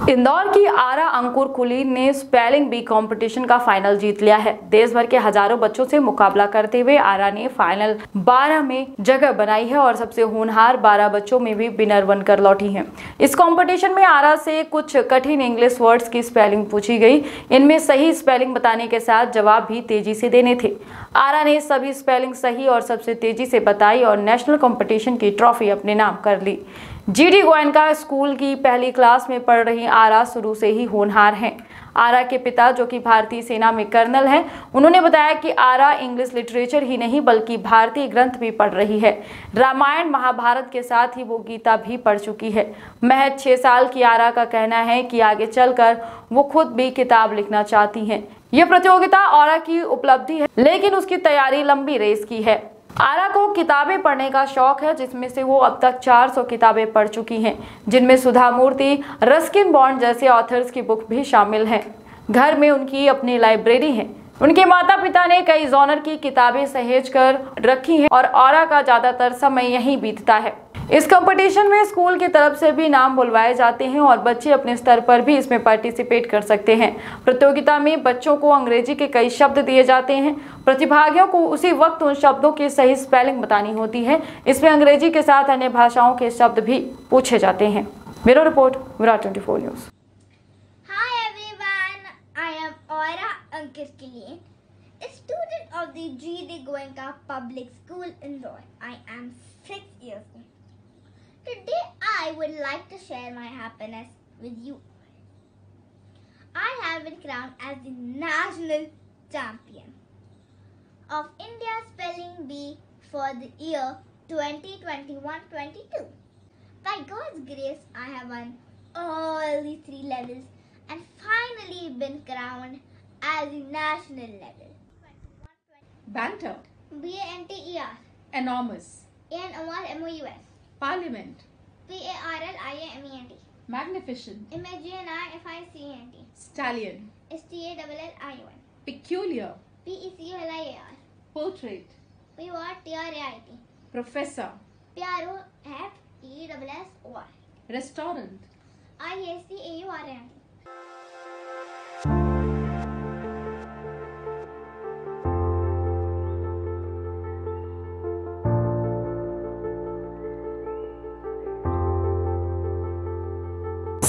इंदौर की आरा अंकुर कुलीन ने spelling bee competition का फाइनल जीत लिया है। देश भर के हज़ारों बच्चों से मुकाबला करते हुए आरा ने फाइनल 12 में जगह बनाई है और सबसे होनहार 12 बच्चों में भी विनर बनकर लौटी हैं। इस कंपटीशन में आरा से कुछ कठिन इंग्लिश वर्ड्स की स्पेलिंग पूछी गई। इनमें सही स्पेलिंग बताने के साथ जवाब भी तेज़ी से देने थे। आरा ने सभी स्पेलिंग सही और सबसे तेज़ी से बताई और नेशनल कॉम्पिटिशन की ट्रॉफी अपने नाम कर ली। जीडी गोयनका स्कूल की पहली क्लास में पढ़ रही आरा शुरू से ही होनहार हैं। आरा के पिता, जो कि भारतीय सेना में कर्नल हैं, उन्होंने बताया कि आरा इंग्लिश लिटरेचर ही नहीं, बल्कि भारतीय ग्रंथ भी पढ़ रही है। रामायण महाभारत के साथ ही वो गीता भी पढ़ चुकी है। महज छः साल की आरा का कहना है कि आगे चलकर वो खुद भी किताब लिखना चाहती हैं। ये प्रतियोगिता आरा की उपलब्धि है, लेकिन उसकी तैयारी लंबी रेस की है। आरा को किताबें पढ़ने का शौक है, जिसमें से वो अब तक 400 किताबें पढ़ चुकी हैं, जिनमें सुधा मूर्ति, रस्किन बॉन्ड जैसे ऑथर्स की बुक भी शामिल हैं। घर में उनकी अपनी लाइब्रेरी है। उनके माता पिता ने कई जोनर की किताबें सहेज कर रखी हैं और आरा का ज़्यादातर समय यहीं बीतता है। इस कंपटीशन में स्कूल की तरफ़ से भी नाम बुलवाए जाते हैं और बच्चे अपने स्तर पर भी इसमें पार्टिसिपेट कर सकते हैं प्रतियोगिता में बच्चों को अंग्रेज़ी के कई शब्द दिए जाते हैं प्रतिभागियों को उसी वक्त उन शब्दों की सही स्पेलिंग बतानी होती है इसमें अंग्रेज़ी के साथ अन्य भाषाओं के शब्द भी पूछे जाते हैं bureau report Virat twenty four news student of the G.D. Goenka Public School, Indore. I am six years old. Today I would like to share my happiness with you. I have been crowned as the national champion of India Spelling Bee for the year 2021-22. By God's grace, I have won all the three levels and finally been crowned as the national level. Banter. B-A-N-T-E-R. Enormous. A-N-O-R-M-O-U-S. Parliament. P-A-R-L-I-A-M-E-N-T. Magnificent. M-A-G-N-I-F-I-C-E-N-T. Stallion. S-T-A-L-L-I-O-N. Peculiar. P-E-C-U-L-I-A-R. Portrait. P-O-R-T-R-A-I-T. Professor. P-R-O-F-E-S-S-O-R. Restaurant. I-A-C-A-U-R-A-N-T.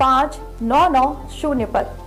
पाँच नौ नौ शून्य पर।